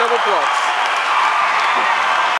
double blocks.